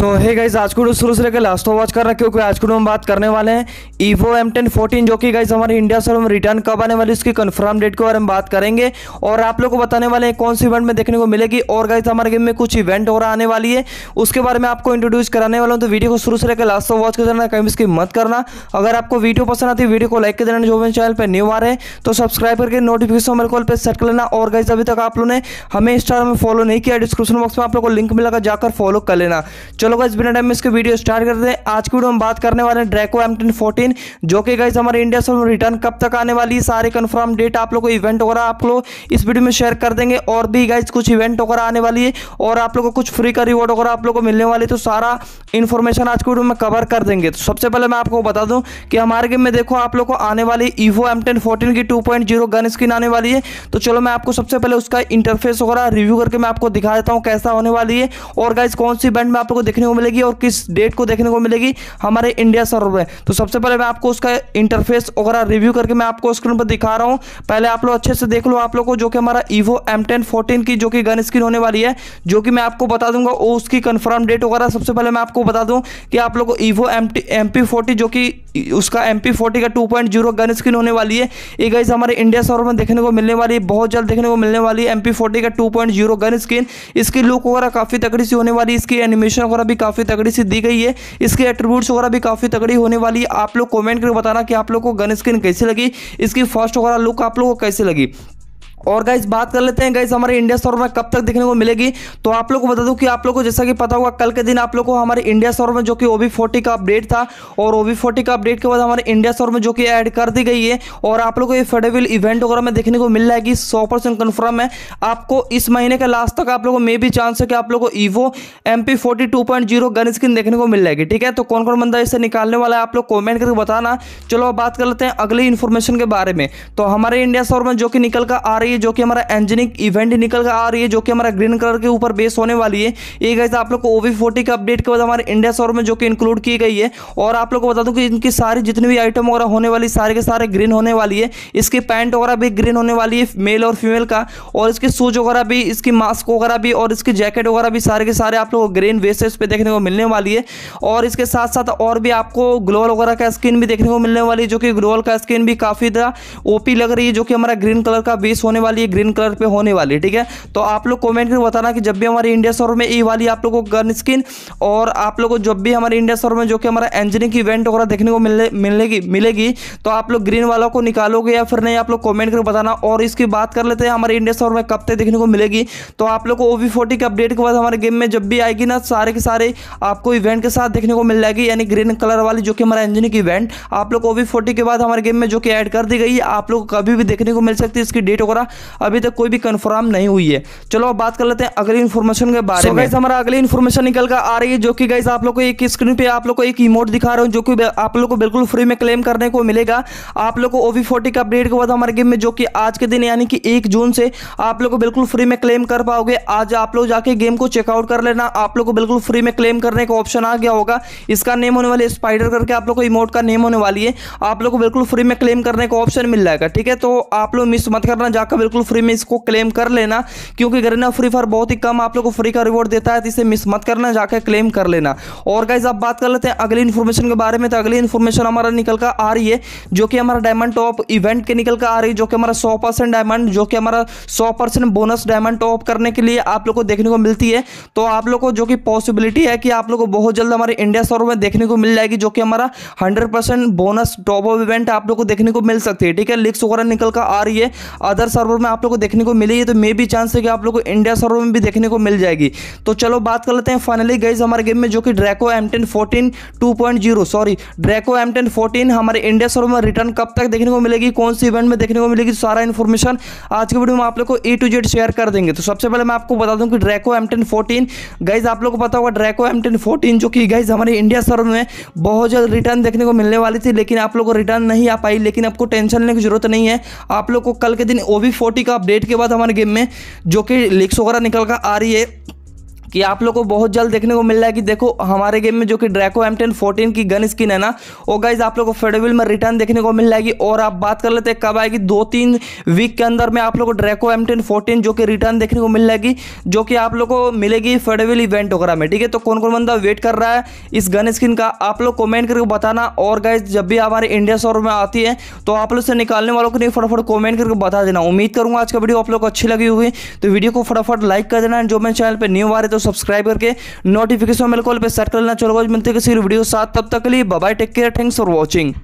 तो है गाइज़ आज को शुरू से लेकर लास्ट वॉच कर रहा क्योंकि आज को हम बात करने वाले हैं ईवो एम टेन फोर्टीन जो कि गाइज़ हमारे इंडिया से में रिटर्न कब आने वाली इसकी कंफर्म डेट के बारे में बात करेंगे। और आप लोग को बताने वाले हैं कौन सी इवेंट में देखने को मिलेगी, और गाइज़ हमारे गेम में कुछ इवेंट और आने वाली है, उसके बारे में आपको इंट्रोड्यूस कराने वाला हूँ। तो वीडियो को शुरू से लेकर लास्ट वॉच कर देना कहीं इसकी मत करना। अगर आपको वीडियो पसंद आती है, वीडियो को लाइक कर देना, जो मेरे चैनल पर न्यू आ रहे हैं तो सब्सक्राइब करके नोटिफिकेशन मेरे कॉल पर सेट कर लेना। और गाइज़ अभी तक आप लोगों ने हमें इंस्टाग्राम में फॉलो नहीं किया डिस्क्रिप्शन बॉक्स में आप लोग को लिंक मिलेगा जाकर फॉलो कर लेना। चलो गाइज़ बिना टाइम में इसके वीडियो स्टार्ट करते हैं। आज की वीडियो हम बात करने वाले हैं ड्रैको एम टेन फोर्टीन जो कि गाइज़ हमारे इंडिया से रिटर्न कब तक आने वाली है, सारे कंफर्म डेट आप लोग को इवेंट वगैरह आप लोग इस वीडियो में शेयर कर देंगे। और भी गाइज़ कुछ इवेंट वगैरह आने वाली है, और आप लोग को कुछ फ्री का रिवॉर्ड वगैरह आप लोग को मिलने वाली तो सारा इन्फॉर्मेशन आज की वीडियो में कवर कर देंगे। तो सबसे पहले मैं आपको बता दूँ कि हमारे गेम में देखो आप लोग को आने वाली ईवो एम टेन फोर्टीन की two point zero gun skin आने वाली है। तो चलो मैं आपको सबसे पहले उसका इंटरफेस वगैरह रिव्यू करके मैं आपको दिखा देता हूँ कैसा होने वाली है। और गाइज़ कौन सी इवेंट में आप लोग देखने को मिलेगी और किस डेट को देखने को मिलेगी, हमारे इंडिया सर्वर में तो सबसे पहले मैं आपको उसका इंटरफेस वगैरह रिव्यू करके मैं आपको स्क्रीन पर दिखा रहा हूँ। पहले आप लोग अच्छे से देख लो आप लोग को, जो कि हमारा ईवो एम टेन की, जो कि गन स्क्रीन होने वाली है, जो कि मैं आपको बता दूँगा वो उसकी कंफर्म डेट वगैरह सबसे पहले मैं आपको बता दूँ कि आप लोग को ईवो एम फोर्टी जो कि उसका एम पी फोर्टी का two point zero gun screen होने वाली है। ये गाइज़ हमारे इंडिया सर्वर में देखने को मिलने वाली है, बहुत जल्द देखने को मिलने वाली है एम पी फोर्टी का two point zero gun screen इसकी लुक वगैरह काफ़ी तगड़ी सी होने वाली है, इसकी एनिमेशन वगैरह भी काफ़ी तगड़ी सी दी गई है। इसके एट्रीब्यूट्स वगैरह भी काफ़ी तगड़ी होने वाली है। आप लोग कॉमेंट करके बताना कि आप लोग को गन स्किन कैसी लगी, इसकी फ़र्स्ट वगैरह लुक आप लोग को कैसी लगी। और गाइज़ बात कर लेते हैं गाइज़ हमारे इंडिया सर्वर में कब तक देखने को मिलेगी। तो आप लोग को बता दूँ कि आप लोग को जैसा कि पता होगा, कल के दिन आप लोग को हमारे इंडिया सर्वर में जो कि ओबी फोर्टी का अपडेट था और ओबी फोर्टी का अपडेट के बाद हमारे इंडिया सर्वर में जो कि ऐड कर दी गई है और आप लोग को ये फेडेबल इवेंट वगैरह में देखने को मिल जाएगी, सौ परसेंट कन्फर्म है। आपको इस महीने के लास्ट तक आप लोग को मे भी चांस है कि आप लोग को Evo M P forty two point zero gun screen देखने को मिल जाएगी, ठीक है? तो कौन कौन बंदा इसे निकालने वाला है, आप लोग कॉमेंट करके बताना। चलो बात कर लेते हैं अगली इन्फॉर्मेशन के बारे में। तो हमारे इंडिया सर्वर में जो कि निकल कर आ रही है, जो कि हमारा एंजनिक इवेंट निकल कर आ रही है, जो कि हमारा ग्रीन कलर के ऊपर बेस होने वाली है। ये गाइस आप लोग को ओवी फोर्टी का अपडेट के बाद हमारे इंडिया सर्वर में जो कि इंक्लूड की गई है, और आप लोग को बता दूँ कि इनकी सारी जितनी भी आइटम वगैरह होने वाली, सारे के सारे ग्रीन होने वाली है। इसकी पैंट वगैरह भी ग्रीन होने वाली है मेल और फीमेल का, और इसके शूज़ वगैरह भी, इसकी मास्क वगैरह भी, और इसकी जैकेट वगैरह भी सारे के सारे आप लोग को ग्रीन बेसिस पे देखने को मिलने वाली है। और इसके साथ साथ और भी आपको ग्लोअल वगैरह का स्किन भी देखने को मिलने वाली है, जो कि ग्लोअल का स्किन भी काफ़ी ज़्यादा ओपी लग रही है, जो कि हमारा ग्रीन कलर का बेस होने वाली है ग्रीन कलर पे होने वाली है, ठीक है? तो आप लोग कमेंट करके बताना कि जब भी हमारे इंडिया सर्वर में ई वाली आप लोग को गन स्किन और आप लोग को जब भी हमारे इंडिया सर्वर में जो कि हमारा इंजीनियरिंग इवेंट वगैरह देखने को मिलने मिलेगी मिलेगी तो आप लोग ग्रीन वाला को निकालोगे या फिर नहीं, आप लोग कमेंट करके बताना। और इसकी बात कर लेते हैं, हमारे इंडिया सर्वर में कब तक देखने को मिलेगी। तो आप लोग को ओवी फोर्टी के अपडेट के बाद हमारे गेम में जब भी आएगी ना, सारे के सारे आपको इवेंट के साथ देखने को मिल जाएगी, यानी ग्रीन कलर वाली जो कि हमारा इंजीनियरिंग इवेंट आप लोग ओवी फोर्टी के बाद हमारे गेम में जो कि ऐड कर दी गई है, आप लोग कभी भी देखने को मिल सकती है, इसकी डेट वगैरह। अभी तक कोई भी कंफर्म नहीं हुई है चलो अब बात कर लेते हैं अगली इन्फॉर्मेशन के बारे so में हमारा अगली इन्फॉर्मेशन निकल कर आ रही है जो कि गाइस आप लोग को एक स्क्रीन पे आप लोग को एक इमोट दिखा रहा हूँ जो कि आप लोग को बिल्कुल फ्री में क्लेम करने को मिलेगा आप लोग को ओवी फोर्टी का अपडेट के बाद हमारे गेम में जो कि आज के दिन यानी कि एक जून से आप लोग को बिल्कुल फ्री में क्लेम कर पाओगे आज आप लोग जाके गेम को चेकआउट कर लेना आप लोग को बिल्कुल फ्री में क्लेम करने का ऑप्शन आ गया होगा इसका नेम होने वाली स्पाइडर करके आप लोग को इमोट का नेम होने वाली है आप लोग को बिल्कुल फ्री में क्लेम करने का ऑप्शन मिल जाएगा ठीक है तो आप लोग मिस मत करना जाकर बिल्कुल फ्री में इसको क्लेम कर लेना, क्योंकि गरीना फ्री फायर बहुत ही कम आप लोग को फ्री का रिवॉर्ड देता है तो इसे मिस मत करना जाकर क्लेम कर लेना। और गाइज़ अब बात कर लेते हैं अगली इन्फॉर्मेशन के बारे में। तो अगली इन्फॉर्मेशन हमारा निकल कर आ रही है, जो कि हमारा डायमंड टॉप इवेंट के निकल कर आ रही है, जो कि हमारा सौ डायमंड जो कि हमारा सौ बोनस डायमंड टॉप करने के लिए आप लोग को देखने को मिलती है। तो आप लोग को जो कि पॉसिबिलिटी है कि आप लोग को बहुत जल्द हमारे इंडिया सर्वर में देखने को मिल जाएगी, जो कि हमारा hundred percent bonus top up event आप लोग को देखने को मिल सकती है। ठीक है लिक्स वगैरह निकल कर आ रही है अदर सर्वर में आप लोग को देखने को मिलेगी तो मे भी चांस है कि आप लोग को इंडिया सर्वर में भी देखने को मिल जाएगी। तो चलो बात कर लेते हैं फाइनली गाइज़ हमारे गेम में, जो कि Draco M ten fourteen two point zero sorry Draco M ten fourteen हमारे इंडिया सर्वर में रिटर्न कब तक देखने को मिलेगी, कौन सी इवेंट में देखने को मिलेगी, सारा इन्फॉर्मेशन आज के वीडियो में आप लोग को ए टू जेड शेयर कर देंगे। तो सबसे पहले मैं आपको बता दूँ कि Draco M ten fourteen guys आप लोग को पता होगा ड्रैको एम टेन फोर्टीन जो कि गाइज़ हमारे इंडिया सर्वर में बहुत जल्द रिटर्न देखने को मिलने वाली थी, लेकिन आप लोग को रिटर्न नहीं आ पाई, लेकिन आपको टेंशन लेने की ज़रूरत नहीं है। आप लोग को कल के दिन ओवी फोर्टी का अपडेट के बाद हमारे गेम में जो कि लिक्स वगैरह निकल कर आ रही है। कि आप लोग को बहुत जल्द देखने को मिल रहा है कि देखो, हमारे गेम में जो कि ड्रैको एम टेन फोर्टीन की गन स्किन है ना वो गाइज़ आप लोग को फेडेबल में रिटर्न देखने को मिल जाएगी। और आप बात कर लेते हैं कब आएगी दो तीन वीक के अंदर में आप लोग को ड्रैको एम टेन फोर्टीन जो कि रिटर्न देखने को मिल जाएगी, जो कि आप लोग को मिलेगी फेडेबल इवेंट वगैरह में, ठीक है? तो कौन कौन बंदा वेट कर रहा है इस गन स्किन का, आप लोग कॉमेंट करके बताना। और गाइज़ जब भी हमारे इंडिया स्टोर में आती है तो आप लोग से निकालने वालों को नहीं, फटाफट कॉमेंट करके बता देना। उम्मीद करूँगा आज का वीडियो आप लोग को अच्छी लगी हुई तो वीडियो को फटाफट लाइक कर देना। जो मैं चैनल पर न्यू आ रहे तो सब्सक्राइब करके नोटिफिकेशन मेरे कॉल पर सेट कर लेना चलो मिलते किसी वीडियो साथ। तब तक के लिए bye take care thanks for watching